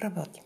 работе.